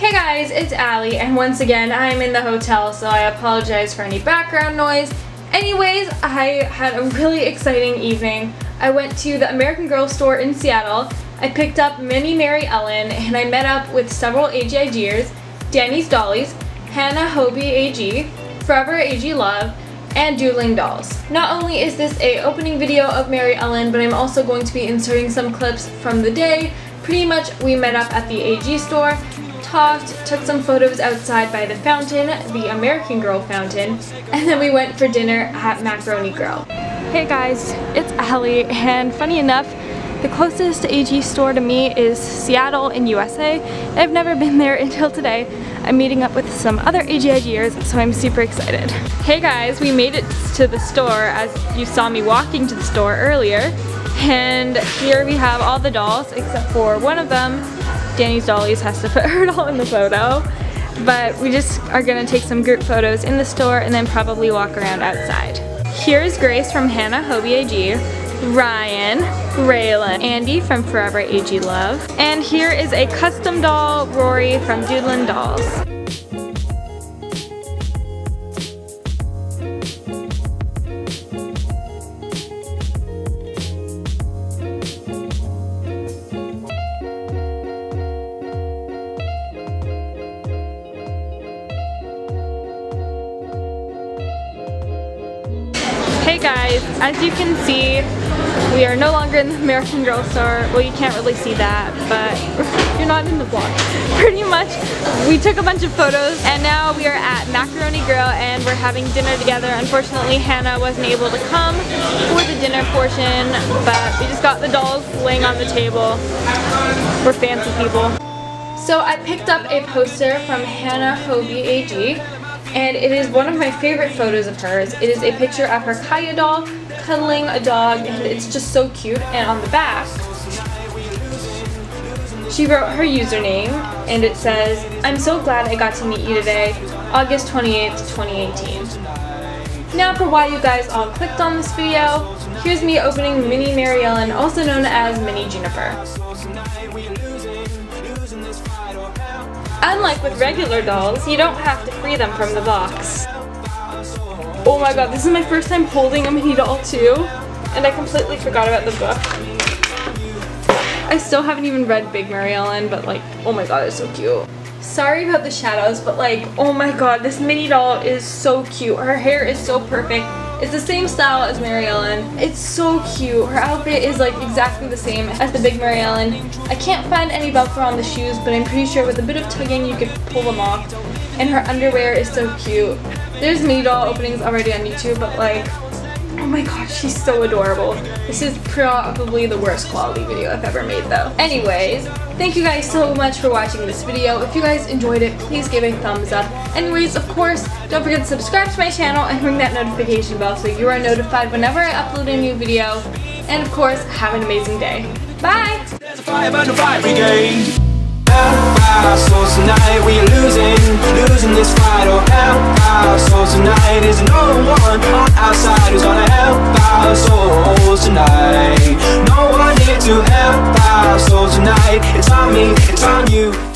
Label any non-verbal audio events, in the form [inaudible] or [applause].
Hey guys, it's Allie, and once again, I'm in the hotel, so I apologize for any background noise. Anyways, I had a really exciting evening. I went to the American Girl store in Seattle. I picked up Mini Maryellen, and I met up with several AGIGers, Dani's Dollies, Hannah Hobie AG, Forever AG Love, and Doodlin Dolls. Not only is this a opening video of Maryellen, but I'm also going to be inserting some clips from the day. Pretty much we met up at the AG store, talked, took some photos outside by the fountain, the American Girl fountain, and then we went for dinner at Macaroni Grill. Hey guys, it's Allie, and funny enough, the closest AG store to me is Seattle in USA. I've never been there [laughs] until today. I'm meeting up with some other AG AGIGers, so I'm super excited. Hey guys, we made it to the store as you saw me walking to the store earlier. And here we have all the dolls except for one of them. Dani's Dollies has to put [laughs] her doll in the photo. But we just are gonna take some group photos in the store and then probably walk around outside. Here's Grace from Hannah Hobie AG, Ryan, Raylan, Andy from Forever AG Love, and here is a custom doll, Rory from Doodlin Dolls. Hey guys, as you can see, we are no longer in the American Girl store. Well, you can't really see that, but [laughs] you're not in the vlog. [laughs] Pretty much, we took a bunch of photos and now we are at Macaroni Grill and we're having dinner together. Unfortunately, Hannah wasn't able to come for the dinner portion, but we just got the dolls laying on the table. We're fancy people. So I picked up a poster from Hannah Hobie AG and it is one of my favorite photos of hers. It is a picture of her Kaya doll cuddling a dog and it's just so cute and on the back she wrote her username and it says I'm so glad I got to meet you today August 28th 2018 now for why you guys all clicked on this video here's me opening Mini Maryellen also known as Mini Juniper Unlike with regular dolls, you don't have to free them from the box. Oh my god, this is my first time holding a mini doll too, and I completely forgot about the book. I still haven't even read Big Maryellen, but like, oh my god, it's so cute. Sorry about the shadows, but like, oh my god, this mini doll is so cute. Her hair is so perfect. It's the same style as Maryellen. It's so cute. Her outfit is like exactly the same as the big Maryellen. I can't find any Velcro on the shoes, but I'm pretty sure with a bit of tugging you could pull them off. And her underwear is so cute. There's mini doll openings already on YouTube, but like, oh my god, she's so adorable. This is probably the worst quality video I've ever made though. Anyways, thank you guys so much for watching this video. If you guys enjoyed it, please give it a thumbs up. Anyways, of course, don't forget to subscribe to my channel and ring that notification bell so you are notified whenever I upload a new video. And of course, have an amazing day. Bye! tonight. No one here to help our souls tonight. It's on me, it's on you.